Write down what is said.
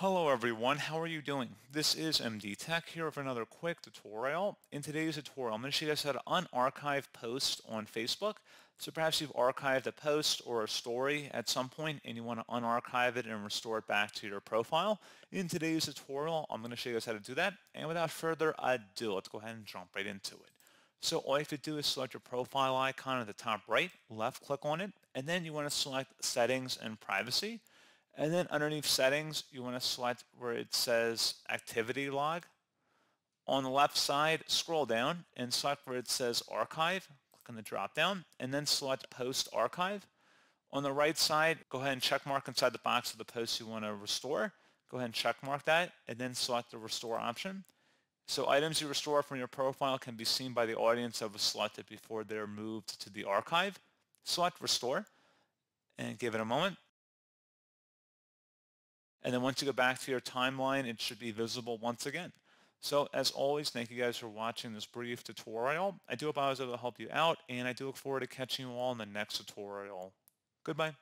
Hello everyone, how are you doing? This is MD Tech here with another quick tutorial. In today's tutorial, I'm going to show you guys how to unarchive posts on Facebook. So perhaps you've archived a post or a story at some point and you want to unarchive it and restore it back to your profile. In today's tutorial, I'm going to show you guys how to do that. And without further ado, let's go ahead and jump right into it. So all you have to do is select your profile icon at the top right, left click on it, and then you want to select settings and privacy. And then underneath settings, you want to select where it says activity log. On the left side, scroll down and select where it says archive. Click on the drop down and then select post archive. On the right side, go ahead and check mark inside the box of the post you want to restore. Go ahead and check mark that and then select the restore option. So items you restore from your profile can be seen by the audience that was selected before they're moved to the archive. Select restore and give it a moment. And then once you go back to your timeline, it should be visible once again. So as always, thank you guys for watching this brief tutorial. I do hope I was able to help you out, and I do look forward to catching you all in the next tutorial. Goodbye.